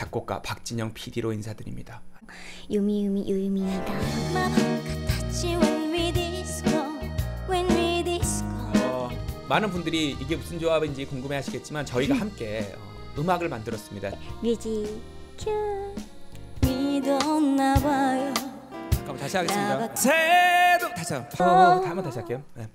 작곡가 박진영 PD로 인사드립니다. 유미 유미 유미다 어, 많은 분들이 이게 무슨 조합인지 궁금해하시겠지만 저희가 함께 어, 음악을 만들었습니다. 뮤직 큐 믿었나 봐요 잠깐만 다시 하겠습니다. 새도 다시 한번 어, 어 한번 다시 할게요. 네.